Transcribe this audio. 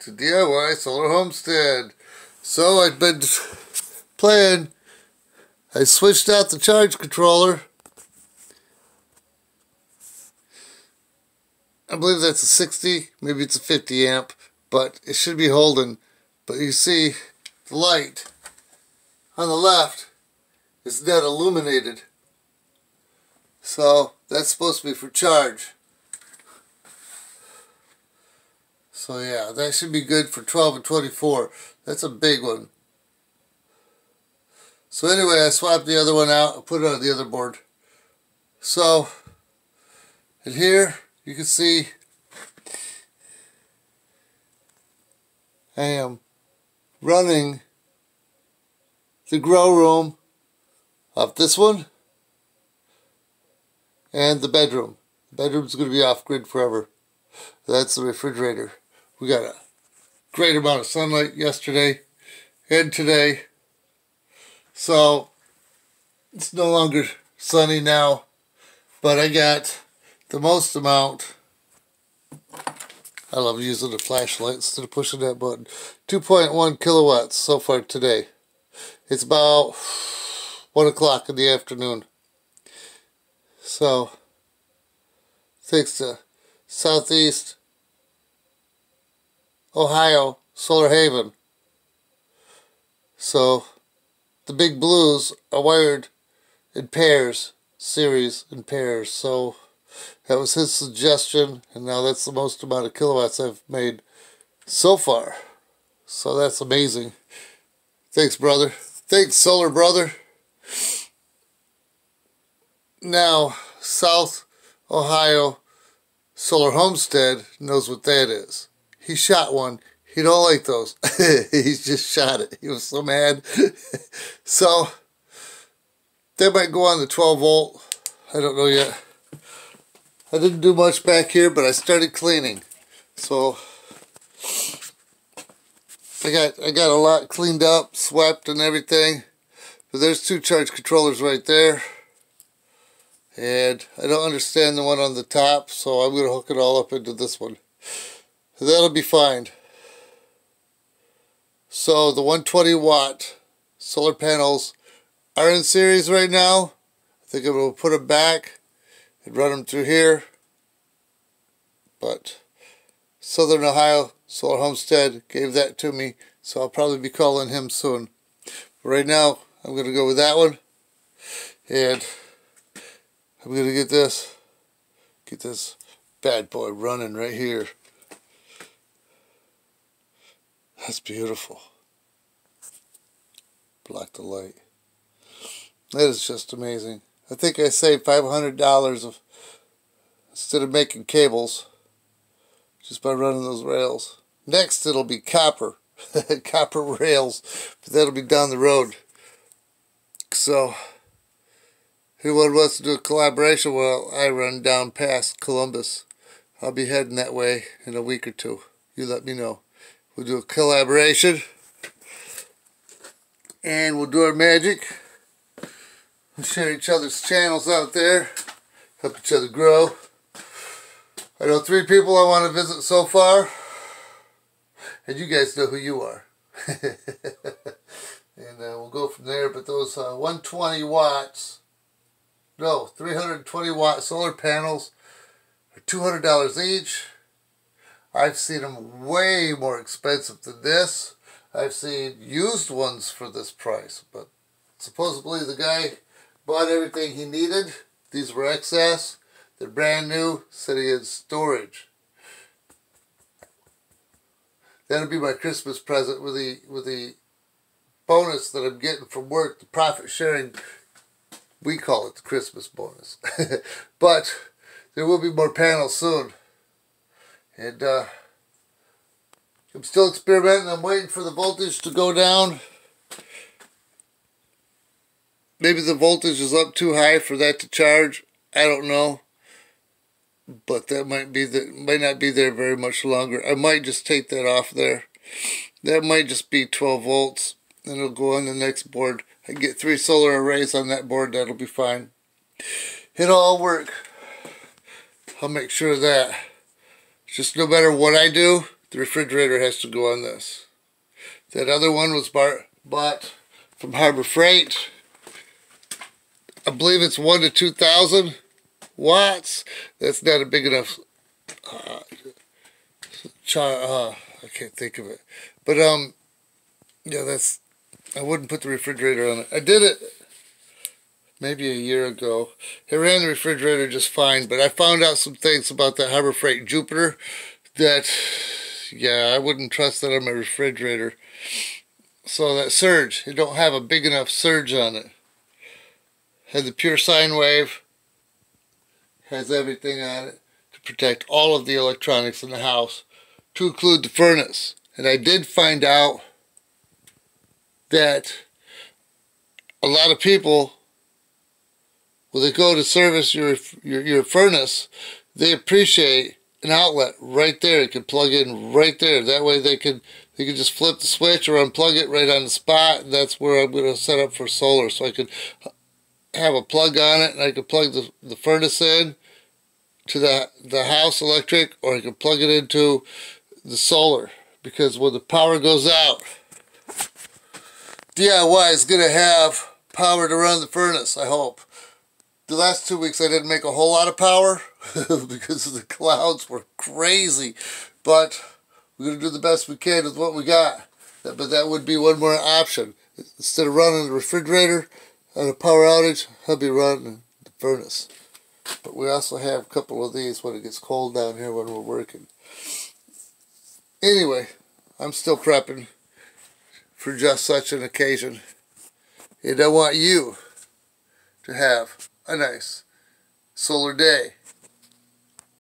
to DIY Solar Homestead. So I've been playing, I switched out the charge controller. I believe that's a 60, maybe it's a 50 amp, but it should be holding. But you see the light on the left is not illuminated. So that's supposed to be for charge. So yeah, that should be good for 12 and 24. That's a big one. So anyway, I swapped the other one out and put it on the other board. So, and here you can see I am running the grow room of this one and the bedroom. The bedroom's going to be off grid forever. That's the refrigerator. We got a great amount of sunlight yesterday and today. So it's no longer sunny now, but I got the most amount. I love using the flashlight instead of pushing that button. 2.1 kilowatts so far today. It's about 1 o'clock in the afternoon. So, thanks to Southeast Ohio, Solar Haven. So the big blues are wired in pairs, series in pairs. So that was his suggestion, and now that's the most amount of kilowatts I've made so far. So that's amazing. Thanks, brother. Thanks, Solar Brother. Now, South Ohio Solar Homestead knows what that is he shot one. He don't like those. he just shot it. He was so mad. so they might go on the 12 volt. I don't know yet. I didn't do much back here, but I started cleaning. So I got I got a lot cleaned up, swept and everything. But there's two charge controllers right there. And I don't understand the one on the top, so I'm going to hook it all up into this one. That'll be fine. So the 120 watt solar panels are in series right now. I think I will put them back and run them through here. But Southern Ohio Solar Homestead gave that to me, so I'll probably be calling him soon. But right now, I'm going to go with that one. And I'm going to get this, get this bad boy running right here. That's beautiful. Block the light. That is just amazing. I think I saved $500 of instead of making cables just by running those rails. Next it'll be copper. copper rails. But that'll be down the road. So anyone wants to do a collaboration while I run down past Columbus. I'll be heading that way in a week or two. You let me know. We'll do a collaboration. And we'll do our magic. And share each other's channels out there. Help each other grow. I know three people I want to visit so far. And you guys know who you are. and uh, we'll go from there. But those uh, 120 watts, no, 320 watt solar panels are $200 each. I've seen them way more expensive than this. I've seen used ones for this price, but supposedly the guy bought everything he needed. These were excess. They're brand new, sitting in storage. That'll be my Christmas present with the with the bonus that I'm getting from work, the profit sharing. We call it the Christmas bonus. but there will be more panels soon. And uh, I'm still experimenting. I'm waiting for the voltage to go down. Maybe the voltage is up too high for that to charge. I don't know. But that might be the might not be there very much longer. I might just take that off there. That might just be 12 volts. And it'll go on the next board. I get three solar arrays on that board. That'll be fine. It'll all work. I'll make sure of that. Just no matter what I do, the refrigerator has to go on this. That other one was bought from Harbor Freight. I believe it's 1 to 2,000 watts. That's not a big enough... Uh, uh, I can't think of it. But, um, yeah, that's... I wouldn't put the refrigerator on it. I did it maybe a year ago. It ran the refrigerator just fine, but I found out some things about that Harbor Freight Jupiter that, yeah, I wouldn't trust that on my refrigerator. So that surge, it don't have a big enough surge on it. Had the pure sine wave, has everything on it to protect all of the electronics in the house, to include the furnace. And I did find out that a lot of people when they go to service your, your, your furnace, they appreciate an outlet right there. It can plug in right there. That way they can they can just flip the switch or unplug it right on the spot. That's where I'm going to set up for solar. So I could have a plug on it and I could plug the, the furnace in to the, the house electric or I could plug it into the solar. Because when the power goes out, DIY is going to have power to run the furnace, I hope the last two weeks I didn't make a whole lot of power because the clouds were crazy. But we're going to do the best we can with what we got. But that would be one more option. Instead of running the refrigerator on a power outage, I'll be running the furnace. But we also have a couple of these when it gets cold down here when we're working. Anyway, I'm still prepping for just such an occasion. And I want you to have a nice solar day.